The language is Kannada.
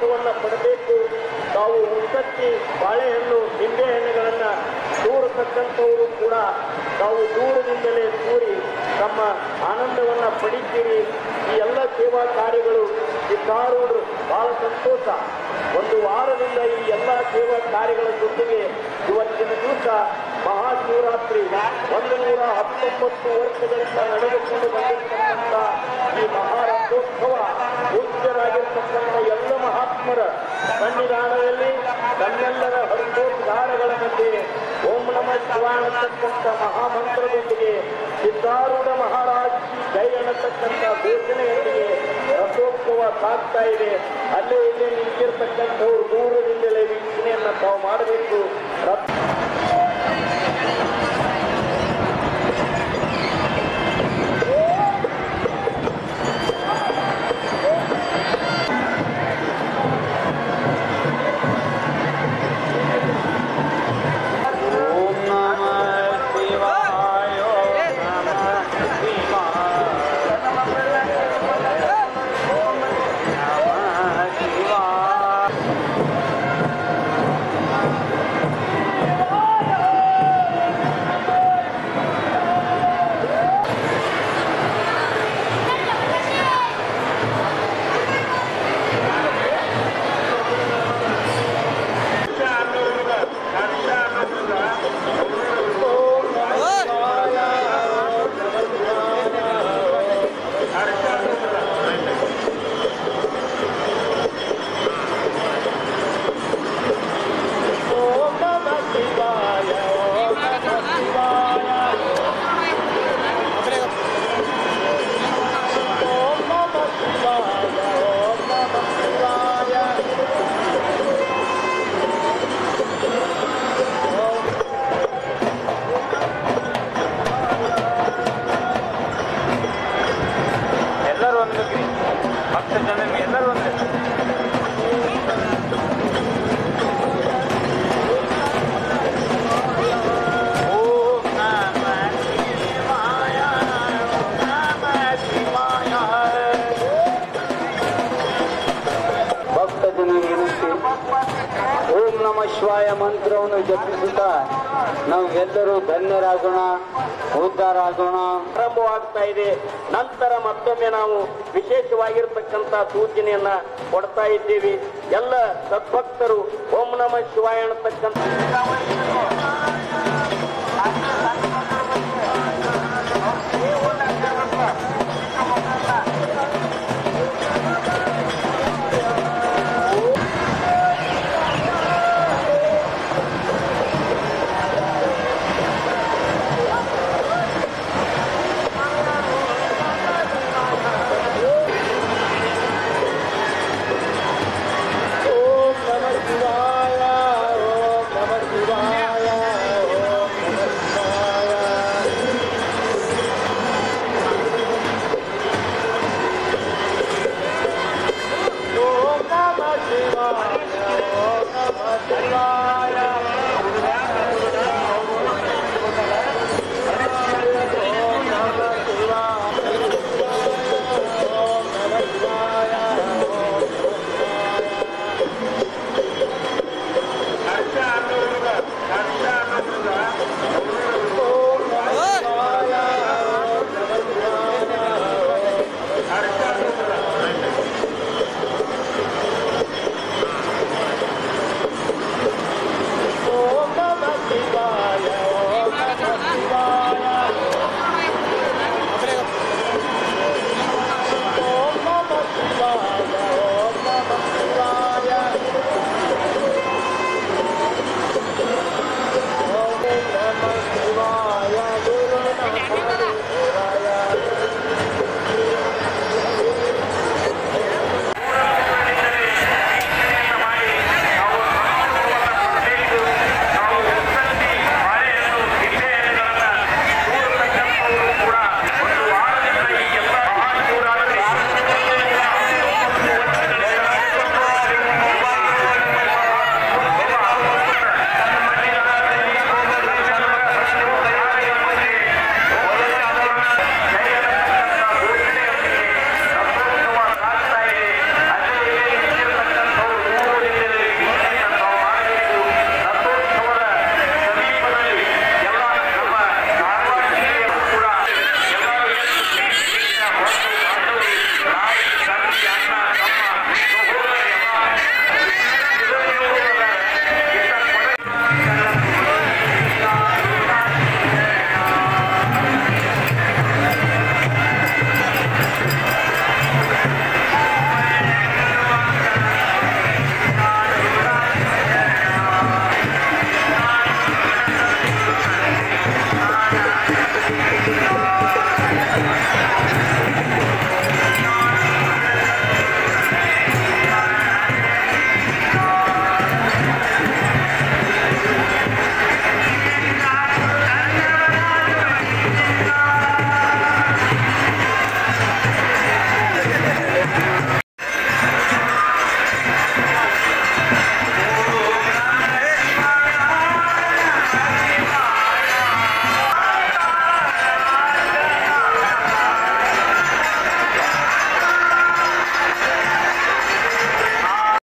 ಮೋಕ್ಷವನ್ನು ಪಡಬೇಕು ತಾವು ಉತ್ತತ್ತಿ ಬಾಳೆಹಣ್ಣು ನಿಂಬೆಹಣ್ಣುಗಳನ್ನು ದೂರತಕ್ಕಂಥವರು ಕೂಡ ತಾವು ದೂರದಿಂದಲೇ ದೂರಿ ತಮ್ಮ ಆನಂದವನ್ನು ಪಡಿತೀರಿ. ಈ ಎಲ್ಲ ಸೇವಾ ಕಾರ್ಯಗಳು ಈ ಕಾರೂರು ಬಹಳ ಸಂತೋಷ. ಒಂದು ವಾರದಿಂದ ಈ ಎಲ್ಲ ಸೇವಾ ಕಾರ್ಯಗಳ ಜೊತೆಗೆ ಇವತ್ತಿನ ದಿವಸ ಮಹಾಶಿವರಾತ್ರಿ ಒಂದು ನೂರ ಹತ್ತೊಂಬತ್ತು ವರ್ಷಗಳಿಂದ ನಡೆದುಕೊಂಡು ಬಂದಿರತಕ್ಕಂಥ ಈ ಮಹಾರಥೋತ್ಸವ ಪೂಜ್ಯರಾಗಿರ್ತಕ್ಕಂಥ ಎಲ್ಲ ಮಹಾತ್ಮರ ಸನ್ನಿಧಾನದಲ್ಲಿ ತನ್ನೆಲ್ಲರ ಹರಿದೋದ್ಗಾರಗಳ ಮಧ್ಯೆ ಓಂ ನಮ ಶಿವ ಅನ್ನತಕ್ಕಂಥ ಮಹಾಮಂತ್ರದೊಂದಿಗೆ ಸಿದ್ಧಾರೂಢ ಮಹಾರಾಜ್ ಜೈ ಅನ್ನತಕ್ಕಂಥ ಘೋಷಣೆಯೊಂದಿಗೆ ರಥೋತ್ಸವ ಸಾಗ್ತಾ ಇದೆ. ಅಲ್ಲೇ ಇಲ್ಲೇ ನಿಂತಿರ್ತಕ್ಕಂಥವ್ರು ದೂರದಿಂದಲೇ ವೀಕ್ಷಣೆಯನ್ನು ತಾವು ಮಾಡಬೇಕು. ಶಿವಾಯ ಮಂತ್ರವನ್ನು ಜಪಿಸುತ್ತಾ ನಾವೆಲ್ಲರೂ ಧನ್ಯರಾಗೋಣ ಉದ್ಧಾರ ಆಗೋಣ ಪ್ರಾರಂಭವಾಗ್ತಾ ಇದೆ. ನಂತರ ಮತ್ತೊಮ್ಮೆ ನಾವು ವಿಶೇಷವಾಗಿರ್ತಕ್ಕಂಥ ಸೂಚನೆಯನ್ನ ಕೊಡ್ತಾ ಇದ್ದೀವಿ. ಎಲ್ಲ ಸದ್ಭಕ್ತರು ಓಂ ನಮ ಶಿವಾಯ ಅನ್ನತಕ್ಕಂಥ